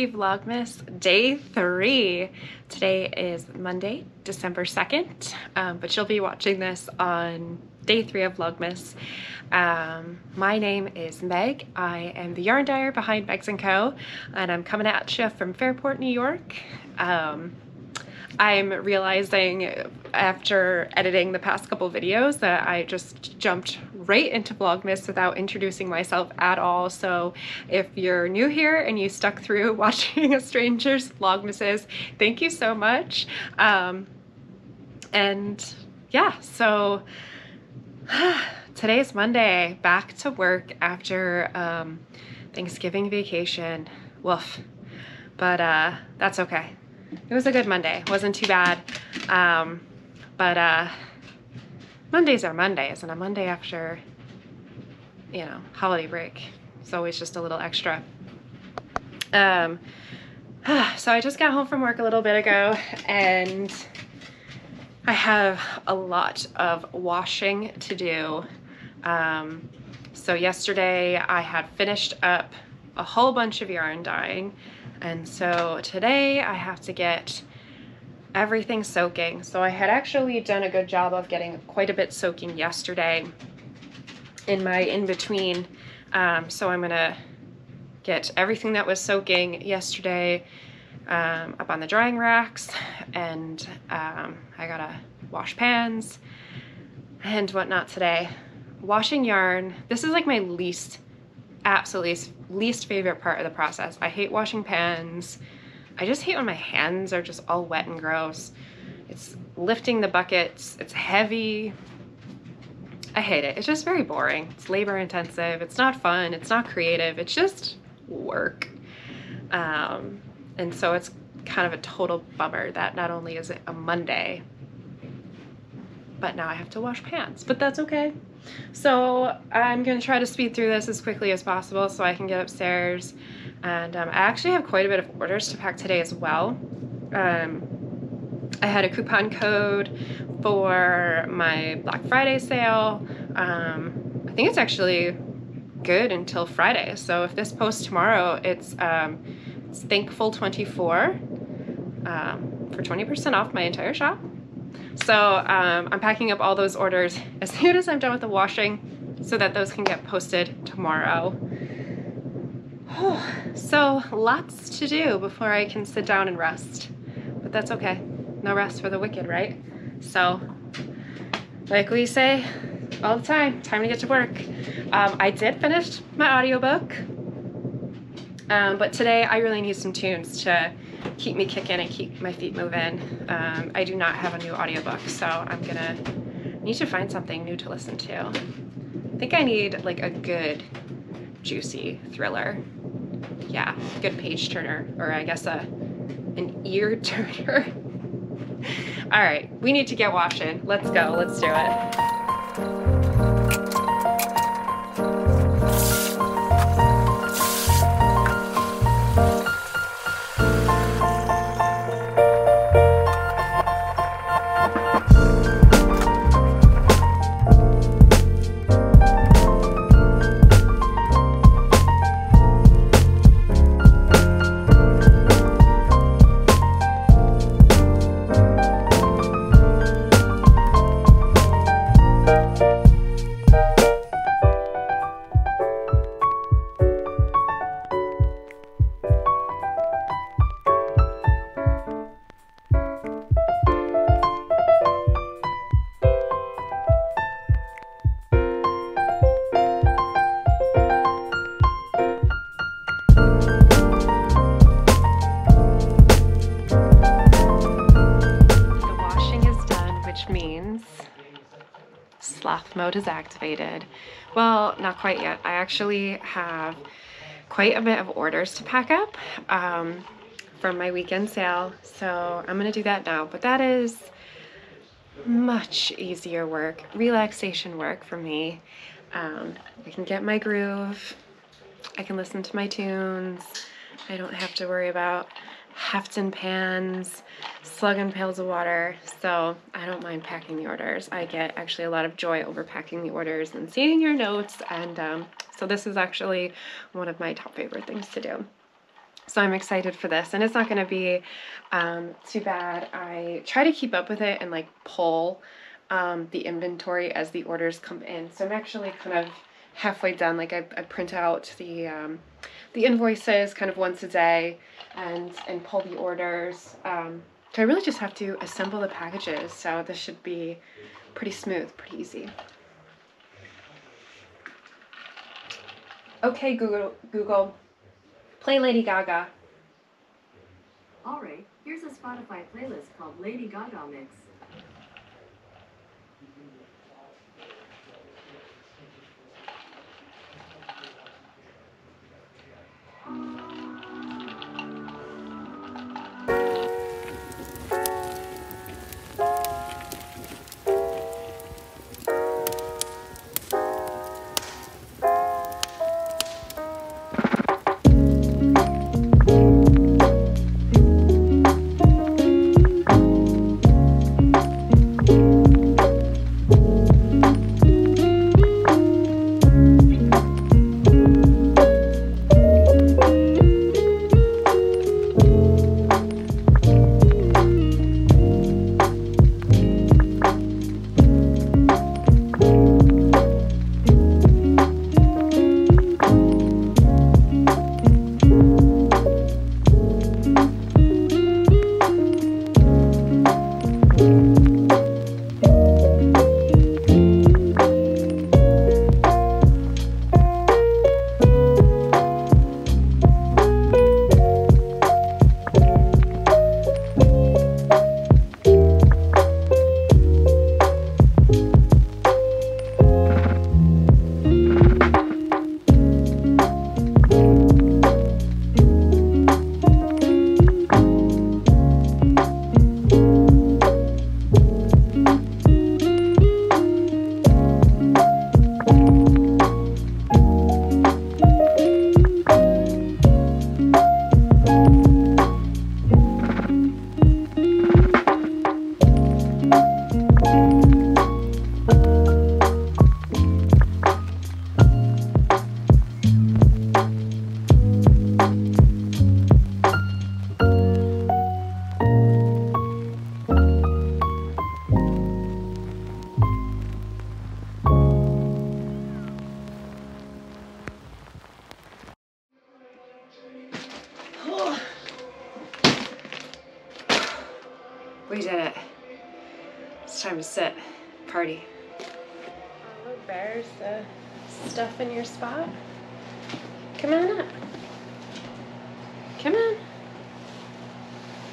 Happy Vlogmas day three. Today is Monday, December 2nd, um, but you'll be watching this on day three of Vlogmas. Um, my name is Meg. I am the yarn dyer behind Megs & Co. and I'm coming at you from Fairport, New York. Um, I'm realizing after editing the past couple videos that I just jumped right into Vlogmas without introducing myself at all. So if you're new here and you stuck through watching a stranger's Vlogmases, thank you so much. Um, and yeah, so today's Monday, back to work after um, Thanksgiving vacation. Woof. But uh, that's okay it was a good Monday. It wasn't too bad. Um, but uh, Mondays are Mondays, and a Monday after, you know, holiday break is always just a little extra. Um, so I just got home from work a little bit ago, and I have a lot of washing to do. Um, so yesterday I had finished up a whole bunch of yarn dyeing and so today I have to get everything soaking. So I had actually done a good job of getting quite a bit soaking yesterday in my in-between. Um, so I'm gonna get everything that was soaking yesterday um, up on the drying racks and um, I gotta wash pans and whatnot today. Washing yarn, this is like my least absolutely least favorite part of the process. I hate washing pans. I just hate when my hands are just all wet and gross. It's lifting the buckets, it's heavy. I hate it. It's just very boring. It's labor intensive. It's not fun. It's not creative. It's just work. Um, and so it's kind of a total bummer that not only is it a Monday, but now I have to wash pants, but that's okay. So I'm gonna try to speed through this as quickly as possible so I can get upstairs. And um, I actually have quite a bit of orders to pack today as well. Um, I had a coupon code for my Black Friday sale. Um, I think it's actually good until Friday. So if this posts tomorrow, it's, um, it's Thankful24 um, for 20% off my entire shop. So um, I'm packing up all those orders as soon as I'm done with the washing so that those can get posted tomorrow. so lots to do before I can sit down and rest, but that's okay. No rest for the wicked, right? So like we say all the time, time to get to work. Um, I did finish my audiobook, um, but today I really need some tunes to keep me kicking and keep my feet moving. Um, I do not have a new audiobook, so I'm gonna need to find something new to listen to. I think I need like a good, juicy thriller. Yeah, good page turner, or I guess a an ear turner. All right, we need to get washing. Let's go, let's do it. Not quite yet. I actually have quite a bit of orders to pack up um, from my weekend sale. So I'm gonna do that now, but that is much easier work, relaxation work for me. Um, I can get my groove, I can listen to my tunes, I don't have to worry about hefting pans, slugging pails of water. So I don't mind packing the orders. I get actually a lot of joy over packing the orders and seeing your notes. And um, so this is actually one of my top favorite things to do. So I'm excited for this, and it's not going to be um, too bad. I try to keep up with it and like pull um, the inventory as the orders come in. So I'm actually kind of halfway done. Like I, I print out the um, the invoices kind of once a day and and pull the orders. Um, so I really just have to assemble the packages. So this should be pretty smooth, pretty easy. Okay, Google, Google, play Lady Gaga. Alright, here's a Spotify playlist called Lady Gaga Mix.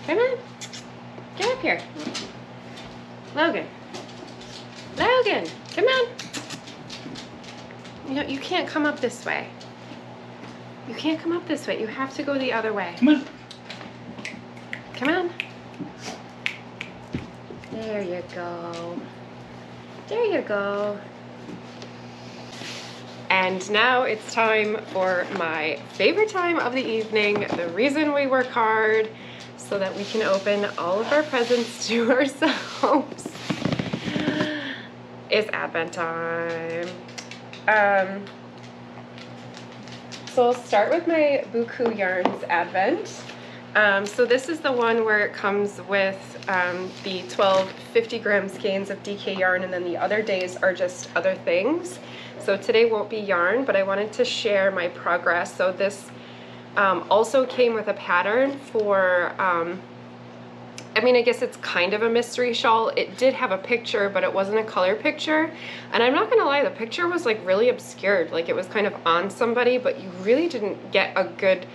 Come on. Get up here. Logan. Logan, come on. You know, you can't come up this way. You can't come up this way. You have to go the other way. Come on. Come on. There you go. There you go. And now it's time for my favorite time of the evening, the reason we work hard, so that we can open all of our presents to ourselves. It's Advent time. Um, so I'll start with my Buku Yarns Advent. Um, so this is the one where it comes with um, the 12 50 gram skeins of DK yarn and then the other days are just other things. So today won't be yarn, but I wanted to share my progress. So this um, also came with a pattern for, um, I mean, I guess it's kind of a mystery shawl. It did have a picture, but it wasn't a color picture. And I'm not gonna lie, the picture was like really obscured. Like it was kind of on somebody, but you really didn't get a good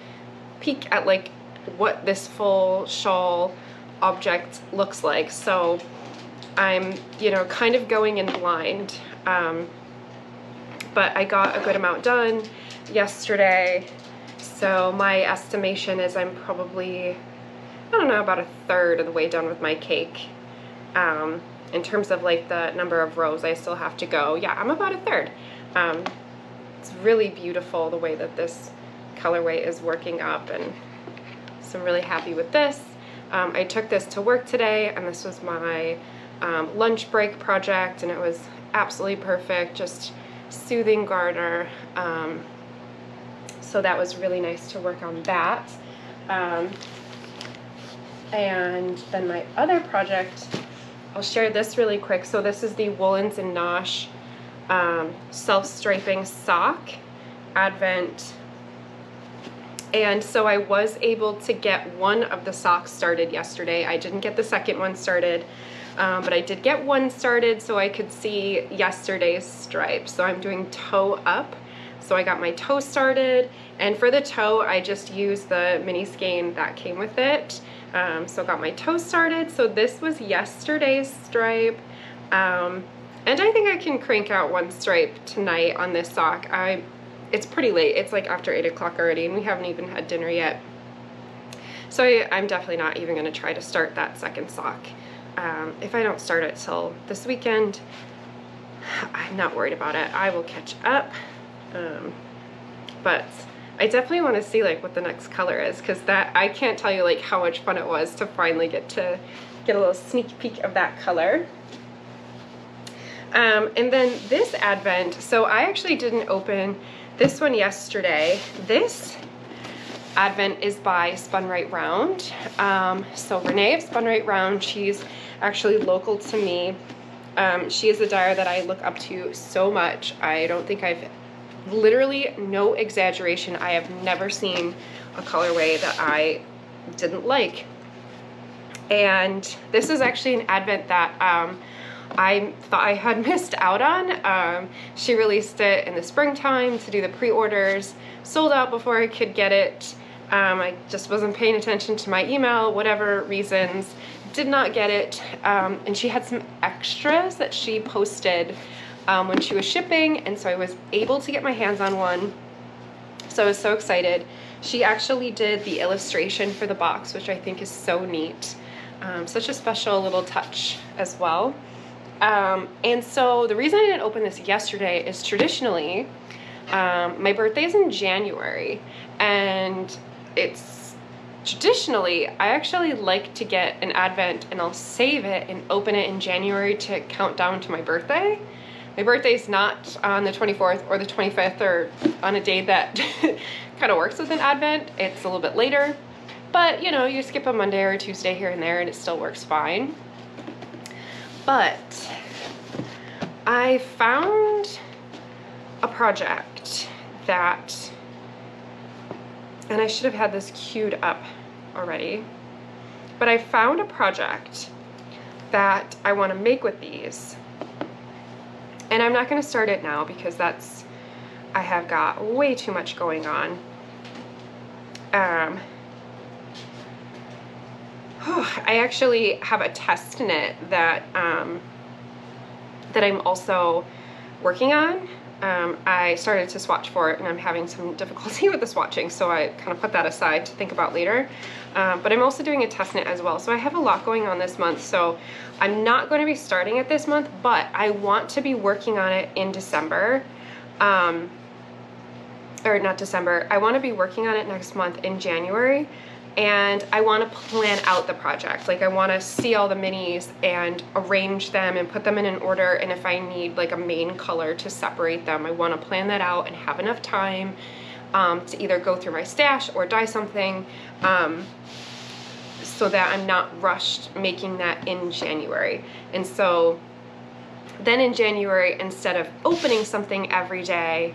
peek at like what this full shawl object looks like. So I'm, you know, kind of going in blind. Um, but I got a good amount done yesterday. So my estimation is I'm probably, I don't know, about a third of the way done with my cake. Um, in terms of like the number of rows I still have to go, yeah, I'm about a third. Um, it's really beautiful the way that this colorway is working up and so I'm really happy with this. Um, I took this to work today and this was my um, lunch break project and it was absolutely perfect, just soothing garter. Um, so that was really nice to work on that. Um, and then my other project, I'll share this really quick. So this is the Woolens and Nosh um, self-striping sock advent. And so I was able to get one of the socks started yesterday. I didn't get the second one started, um, but I did get one started so I could see yesterday's stripe. So I'm doing toe up. So I got my toe started, and for the toe, I just used the mini skein that came with it. Um, so got my toe started. So this was yesterday's stripe. Um, and I think I can crank out one stripe tonight on this sock. I, it's pretty late. It's like after 8 o'clock already and we haven't even had dinner yet. So I, am definitely not even going to try to start that second sock. Um, if I don't start it till this weekend, I'm not worried about it. I will catch up. Um, but I definitely want to see like what the next color is because that I can't tell you like how much fun it was to finally get to get a little sneak peek of that color. Um, and then this advent, so I actually didn't open this one yesterday. This advent is by Spun Right Round. Um, so Renee of Spun Right Round, she's actually local to me. Um, she is a dyer that I look up to so much. I don't think I've literally no exaggeration. I have never seen a colorway that I didn't like. And this is actually an advent that um, I thought I had missed out on. Um, she released it in the springtime to do the pre-orders, sold out before I could get it. Um, I just wasn't paying attention to my email, whatever reasons, did not get it. Um, and she had some extras that she posted um, when she was shipping, and so I was able to get my hands on one. So I was so excited. She actually did the illustration for the box, which I think is so neat. Um, such a special little touch as well. Um, and so the reason I didn't open this yesterday is traditionally, um, my birthday is in January, and it's traditionally, I actually like to get an Advent and I'll save it and open it in January to count down to my birthday. My birthday is not on the 24th or the 25th or on a day that kind of works with an Advent. It's a little bit later, but you know, you skip a Monday or a Tuesday here and there and it still works fine. But I found a project that, and I should have had this queued up already, but I found a project that I want to make with these. And I'm not going to start it now because that's, I have got way too much going on. Um, I actually have a test knit that um, that I'm also working on. Um, I started to swatch for it and I'm having some difficulty with the swatching, so I kind of put that aside to think about later. Um, but I'm also doing a test knit as well, so I have a lot going on this month. So I'm not going to be starting it this month, but I want to be working on it in December. Um, or not December, I want to be working on it next month in January and I want to plan out the project. Like I want to see all the minis and arrange them and put them in an order and if I need like a main color to separate them, I want to plan that out and have enough time um, to either go through my stash or dye something um, so that I'm not rushed making that in January. And so then in January, instead of opening something every day,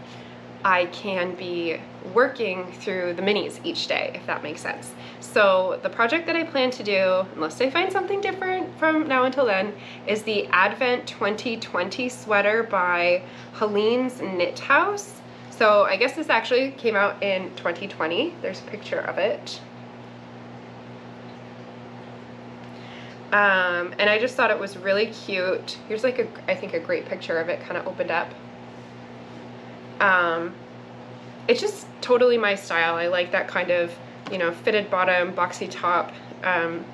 I can be working through the minis each day, if that makes sense. So the project that I plan to do, unless I find something different from now until then, is the Advent 2020 sweater by Heleen's Knithouse. So I guess this actually came out in 2020. There's a picture of it. Um, and I just thought it was really cute. Here's like a, I think a great picture of it kind of opened up. Um, it's just totally my style. I like that kind of, you know, fitted bottom, boxy top. Um,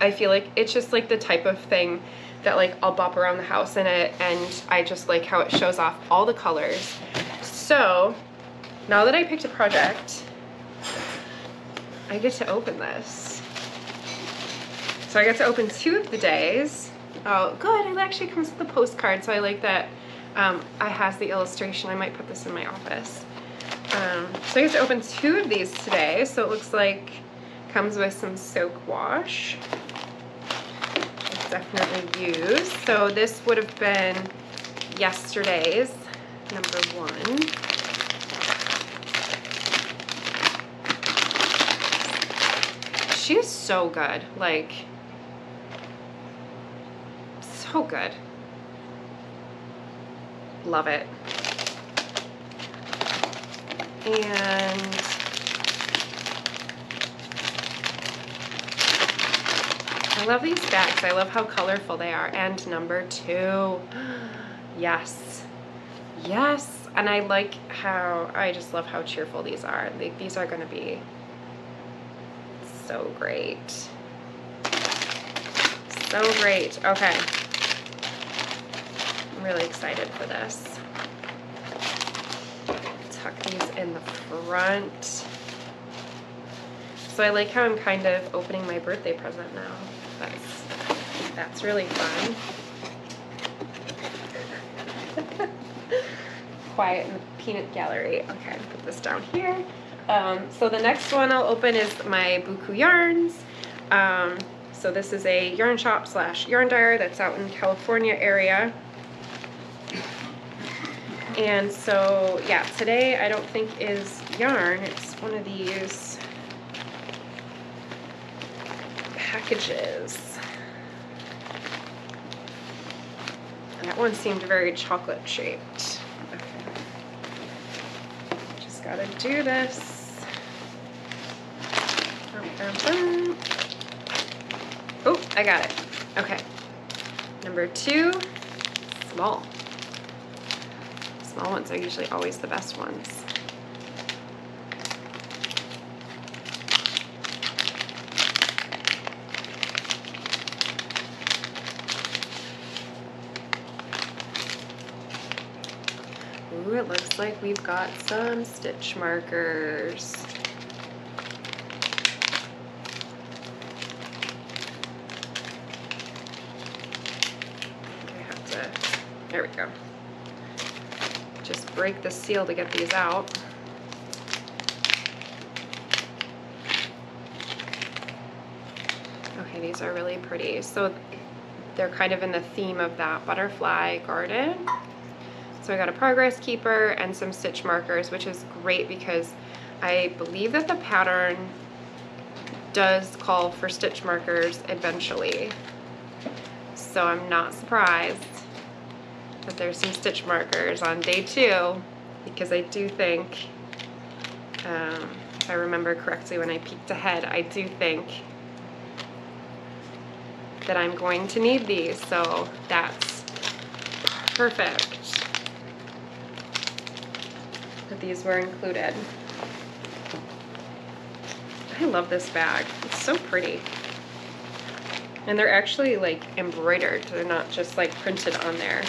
I feel like it's just like the type of thing that like I'll bop around the house in it and I just like how it shows off all the colors. So now that I picked a project, I get to open this. So I get to open two of the days. Oh, good, it actually comes with a postcard, so I like that um, I has the illustration. I might put this in my office. Um, so I get to open two of these today. So it looks like comes with some soak wash. Definitely used. So this would have been yesterday's number one. She's so good. Like, so good. Love it. And I love these bags. I love how colorful they are. And number two, yes, yes. And I like how, I just love how cheerful these are. Like, these are gonna be so great. So great. Okay. Really excited for this. Tuck these in the front. So I like how I'm kind of opening my birthday present now. That's that's really fun. Quiet in the peanut gallery. Okay, put this down here. Um, so the next one I'll open is my Buku Yarns. Um, so this is a yarn shop slash yarn dyer that's out in California area. And so, yeah, today I don't think is yarn. It's one of these packages. That one seemed very chocolate shaped. Okay. Just gotta do this. Oh, I got it. Okay. Number two, small. Small ones are usually always the best ones. Ooh, it looks like we've got some stitch markers. I have to, there we go. Break the seal to get these out. Okay, these are really pretty. So they're kind of in the theme of that butterfly garden. So I got a progress keeper and some stitch markers, which is great because I believe that the pattern does call for stitch markers eventually. So I'm not surprised that there's some stitch markers on day two because I do think, um, if I remember correctly when I peeked ahead, I do think that I'm going to need these. So that's perfect that these were included. I love this bag. It's so pretty. And they're actually like embroidered. They're not just like printed on there.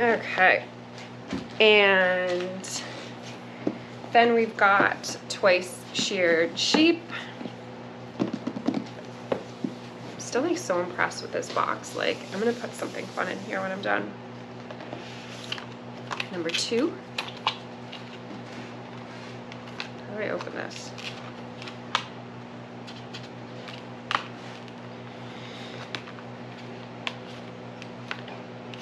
Okay. And then we've got twice sheared sheep. Still like so impressed with this box. Like I'm gonna put something fun in here when I'm done. Number two. How do I open this?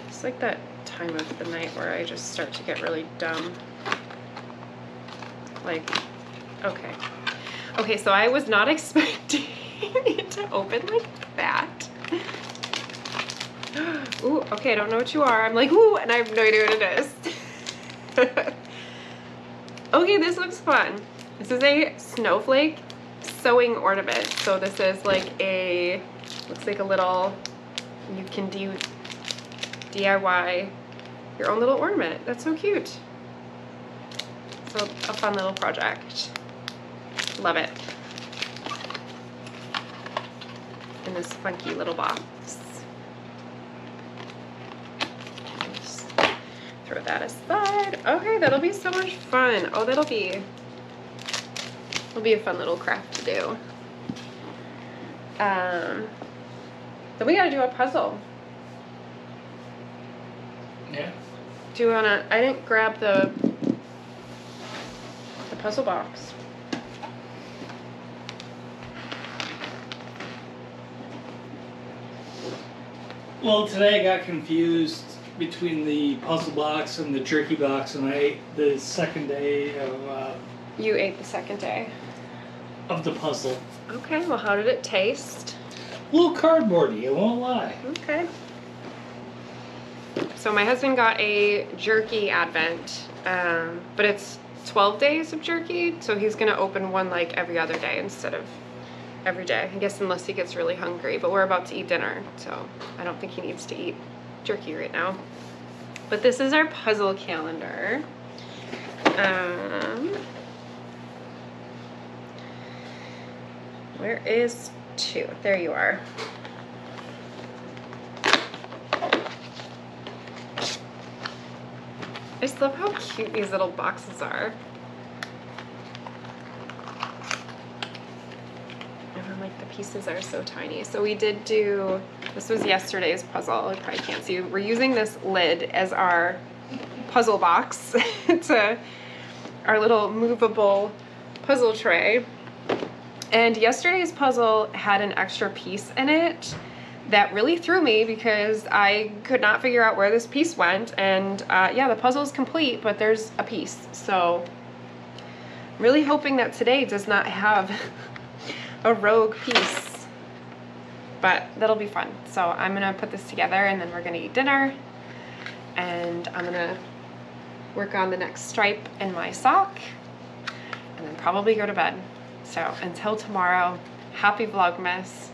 It's like that time of the night where I just start to get really dumb. Like, okay. Okay, so I was not expecting it to open like that. Ooh, okay, I don't know what you are. I'm like, ooh, and I have no idea what it is. okay, this looks fun. This is a snowflake sewing ornament. So this is like a, looks like a little, you can do DIY your own little ornament. That's so cute. So a fun little project. Love it. In this funky little box. Just throw that aside. Okay, that'll be so much fun. Oh, that'll be, it'll be a fun little craft to do. Um, Then we gotta do a puzzle. Yeah. Do you wanna? I didn't grab the the puzzle box. Well, today I got confused between the puzzle box and the jerky box, and I ate the second day of uh, You ate the second day. of the puzzle. Okay. Well, how did it taste? A little cardboardy, I won't lie. Okay. So my husband got a jerky advent, um, but it's 12 days of jerky, so he's gonna open one like every other day instead of every day. I guess unless he gets really hungry, but we're about to eat dinner, so I don't think he needs to eat jerky right now. But this is our puzzle calendar. Um, where is two? There you are. I just love how cute these little boxes are. And like the pieces are so tiny. So we did do, this was yesterday's puzzle. You probably can't see. We're using this lid as our puzzle box. it's a, our little movable puzzle tray. And yesterday's puzzle had an extra piece in it that really threw me because I could not figure out where this piece went. And uh, yeah, the puzzle is complete, but there's a piece. So, really hoping that today does not have a rogue piece. But that'll be fun. So, I'm gonna put this together and then we're gonna eat dinner. And I'm gonna work on the next stripe in my sock and then probably go to bed. So, until tomorrow, happy Vlogmas